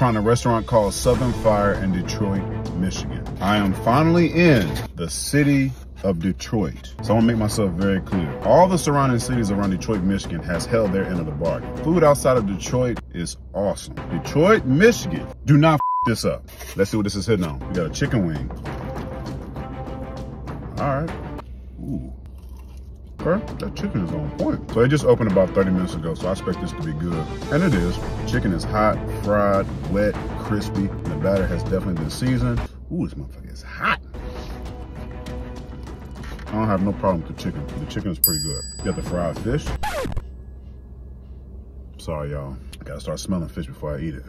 trying a restaurant called Southern Fire in Detroit, Michigan. I am finally in the city of Detroit. So I want to make myself very clear. All the surrounding cities around Detroit, Michigan has held their end of the bargain. Food outside of Detroit is awesome. Detroit, Michigan, do not this up. Let's see what this is hitting on. We got a chicken wing. All right. Ooh. That chicken is on point. So it just opened about 30 minutes ago, so I expect this to be good. And it is. Chicken is hot, fried, wet, crispy. The batter has definitely been seasoned. Ooh, this motherfucker is hot. I don't have no problem with the chicken. The chicken is pretty good. You got the fried fish. Sorry, y'all. I gotta start smelling fish before I eat it.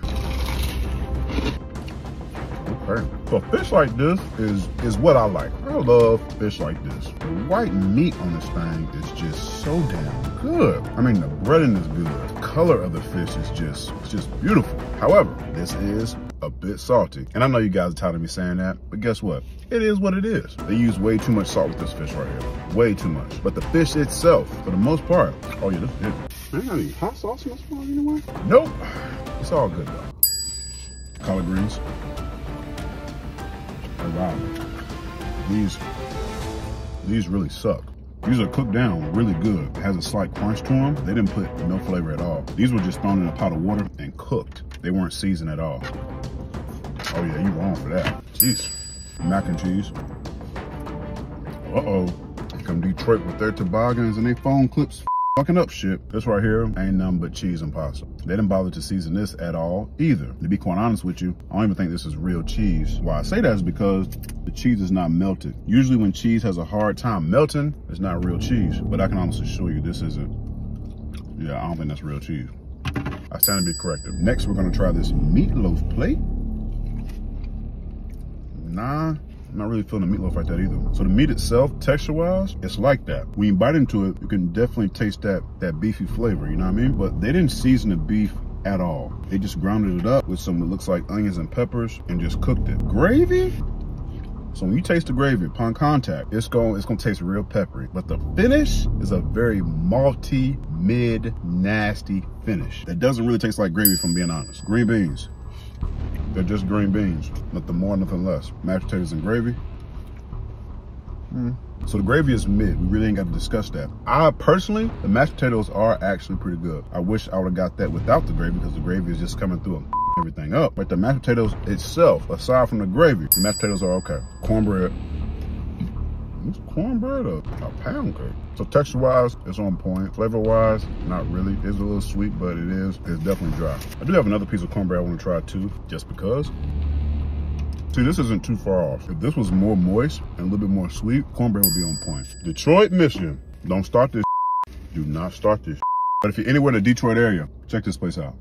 Okay. So fish like this is is what I like. I love fish like this. The white meat on this thing is just so damn good. I mean, the breading is good. The color of the fish is just, it's just beautiful. However, this is a bit salty. And I know you guys are tired of me saying that, but guess what? It is what it is. They use way too much salt with this fish right here. Way too much. But the fish itself, for the most part, oh yeah, this is it. Man, any hot sauce in this one anyway? Nope. It's all good though. Collard greens. Oh wow. These, these really suck. These are cooked down really good. It has a slight crunch to them. They didn't put no flavor at all. These were just thrown in a pot of water and cooked. They weren't seasoned at all. Oh yeah, you wrong for that. Jeez. Mac and cheese. Uh-oh. Come Detroit with their toboggans and their phone clips fucking up shit. This right here ain't nothing but cheese and pasta. They didn't bother to season this at all either. To be quite honest with you, I don't even think this is real cheese. Why I say that is because the cheese is not melted. Usually when cheese has a hard time melting, it's not real cheese. But I can honestly assure you this isn't. Yeah, I don't think that's real cheese. I stand to be corrected. Next, we're gonna try this meatloaf plate. Nah, I'm not really feeling the meatloaf like that either. So the meat itself, texture-wise, it's like that. When you bite into it, you can definitely taste that, that beefy flavor, you know what I mean? But they didn't season the beef at all. They just grounded it up with some, it looks like onions and peppers and just cooked it. Gravy? So when you taste the gravy upon contact, it's going it's to taste real peppery. But the finish is a very malty, mid, nasty finish. That doesn't really taste like gravy, if I'm being honest. Green beans. They're just green beans, nothing more, nothing less. Mashed potatoes and gravy. Mm. So the gravy is mid. We really ain't got to discuss that. I personally, the mashed potatoes are actually pretty good. I wish I would have got that without the gravy because the gravy is just coming through everything up. But the mashed potatoes itself, aside from the gravy, the mashed potatoes are okay. Cornbread, it's cornbread or a pound cake. So texture wise, it's on point. Flavor wise, not really. It's a little sweet, but it is, it's definitely dry. I do have another piece of cornbread I want to try too, just because. See, this isn't too far off. If this was more moist and a little bit more sweet, cornbread would be on point. Detroit, Michigan. Don't start this. Do not start this. But if you're anywhere in the Detroit area, check this place out.